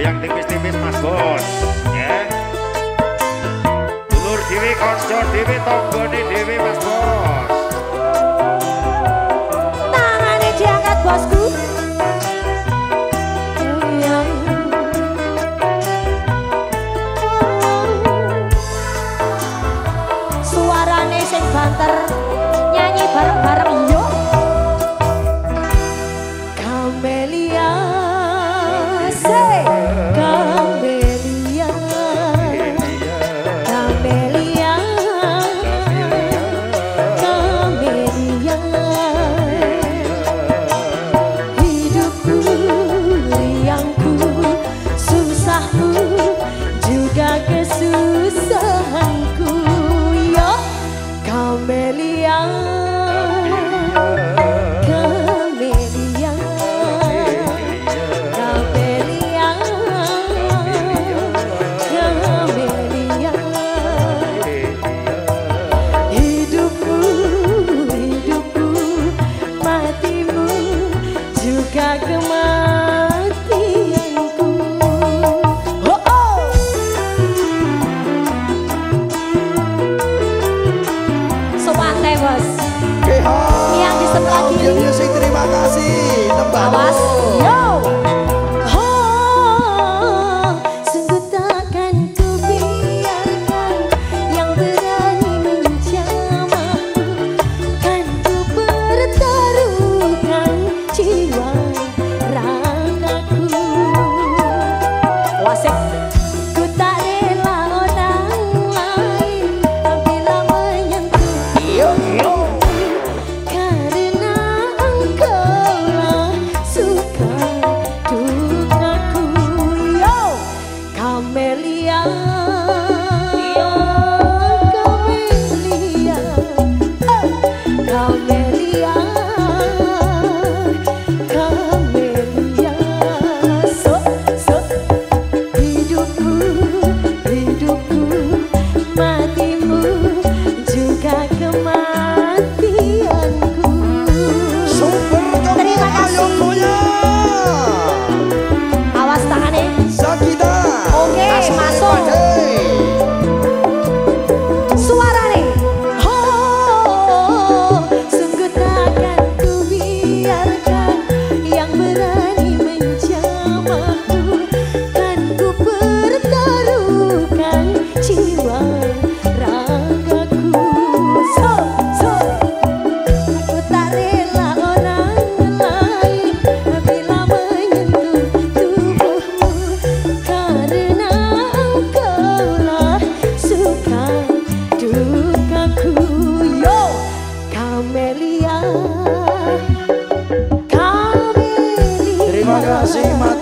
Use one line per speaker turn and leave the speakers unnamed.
yang tipis-tipis mas bos ya. Dulur dewi konsor dewi tonggone diwi mas bos.
Tangannya diangkat bosku. Suarane sing banter. Oke Yang di sebelah kiri.
Terima kasih. Tebak.
Awas. Yo.